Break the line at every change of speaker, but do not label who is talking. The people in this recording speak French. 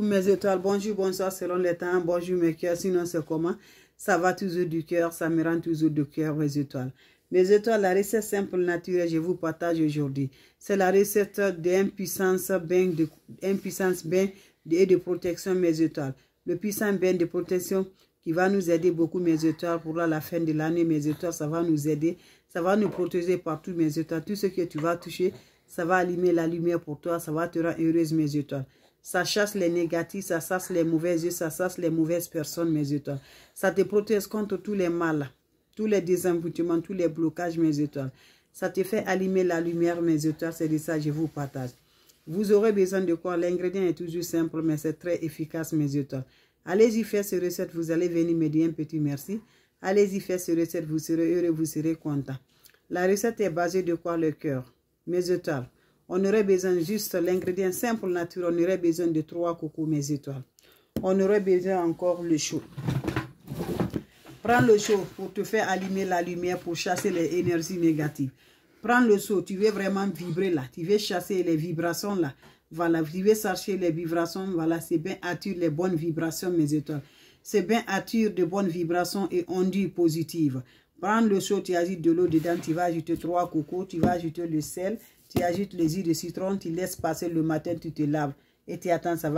Mes étoiles, bonjour, bonsoir selon les temps, bonjour mes cœurs, sinon c'est comment? Ça va toujours du cœur, ça me rend toujours du cœur mes étoiles. Mes étoiles, la recette simple naturelle, je vous partage aujourd'hui. C'est la recette d'impuissance bain de, et de protection mes étoiles. Le puissant bain de protection qui va nous aider beaucoup mes étoiles pour la fin de l'année mes étoiles, ça va nous aider, ça va nous protéger partout mes étoiles. Tout ce que tu vas toucher, ça va allumer la lumière pour toi, ça va te rendre heureuse mes étoiles. Ça chasse les négatifs, ça chasse les mauvaises yeux, ça chasse les mauvaises personnes, mes étoiles. Ça te protège contre tous les mal, tous les désenvoûtements, tous les blocages, mes étoiles. Ça te fait allumer la lumière, mes étoiles. C'est de ça que je vous partage. Vous aurez besoin de quoi? L'ingrédient est toujours simple, mais c'est très efficace, mes étoiles. Allez-y faire cette recette, vous allez venir me dire un petit merci. Allez-y faire cette recette, vous serez heureux, vous serez content. La recette est basée de quoi? Le cœur, mes étoiles on aurait besoin juste l'ingrédient simple naturel. On aurait besoin de trois coucou mes étoiles. On aurait besoin encore le chaud. Prends le chaud pour te faire allumer la lumière pour chasser les énergies négatives. Prends le chaud, tu veux vraiment vibrer là. Tu veux chasser les vibrations là. Voilà, tu veux chercher les vibrations. Voilà, c'est bien attire les bonnes vibrations mes étoiles. C'est bien attire de bonnes vibrations et ondes positives. Prends le chaud, tu ajoutes de l'eau dedans, tu vas ajouter trois coucou, tu vas ajouter le sel, tu ajoutes les huiles de citron, tu laisses passer le matin, tu te laves et tu attends, ça va.